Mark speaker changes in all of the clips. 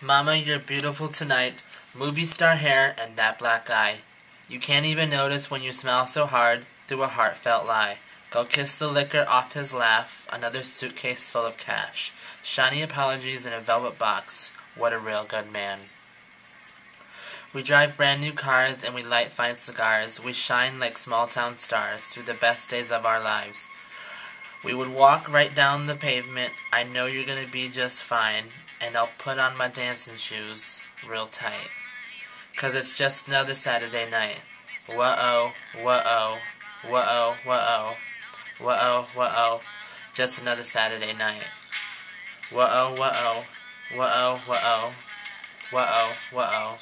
Speaker 1: Mama, you're beautiful tonight. Movie star hair and that black eye. You can't even notice when you smile so hard through a heartfelt lie. Go kiss the liquor off his laugh, another suitcase full of cash. Shiny apologies in a velvet box. What a real good man. We drive brand new cars and we light fine cigars. We shine like small town stars through the best days of our lives. We would walk right down the pavement. I know you're gonna be just fine. And I'll put on my dancing shoes real tight. Cause it's just another Saturday night. Whoa oh, whoa oh, whoa oh, whoa oh, whoa oh, whoa oh. Just another Saturday night. Whoa oh, whoa oh, whoa oh, whoa oh, whoa oh, whoa oh.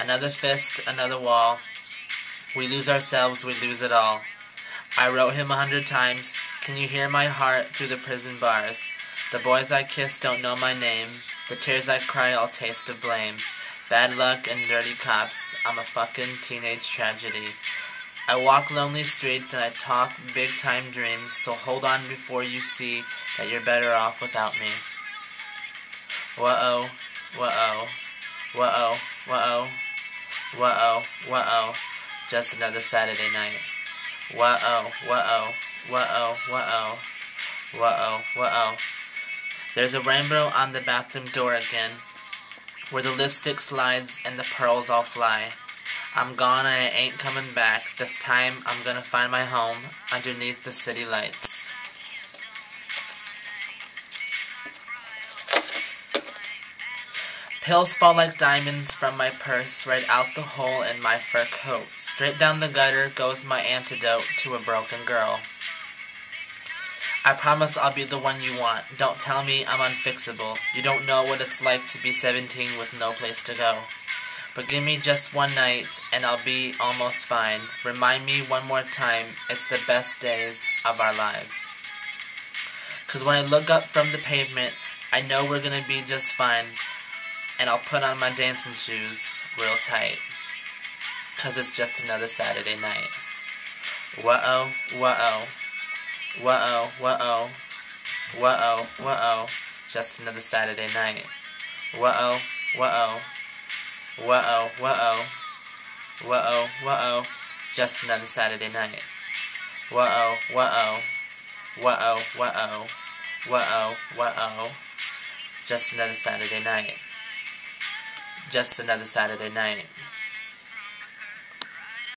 Speaker 1: Another fist, another wall. We lose ourselves, we lose it all. I wrote him a hundred times. Can you hear my heart through the prison bars? The boys I kiss don't know my name. The tears I cry all taste of blame. Bad luck and dirty cops. I'm a fucking teenage tragedy. I walk lonely streets and I talk big time dreams, so hold on before you see that you're better off without me. Whoa oh, whoa oh, whoa oh, whoa oh, whoa oh, whoa oh, just another Saturday night. Whoa oh, whoa oh, whoa oh, whoa oh, whoa oh, whoa oh. There's a rainbow on the bathroom door again, where the lipstick slides and the pearls all fly. I'm gone and I ain't coming back. This time I'm gonna find my home underneath the city lights. Pills fall like diamonds from my purse right out the hole in my fur coat. Straight down the gutter goes my antidote to a broken girl. I promise I'll be the one you want. Don't tell me I'm unfixable. You don't know what it's like to be 17 with no place to go. But give me just one night and I'll be almost fine. Remind me one more time it's the best days of our lives. Cause when I look up from the pavement, I know we're gonna be just fine. And I'll put on my dancing shoes real tight. Cause it's just another Saturday night. Whoa whoa. Whoa whoa. Whoa whoa. Just another Saturday night. Whoa whoa. Whoa whoa. Whoa whoa. Just another Saturday night. Whoa whoa. Whoa whoa. Whoa whoa. Just another Saturday night. Just another Saturday night.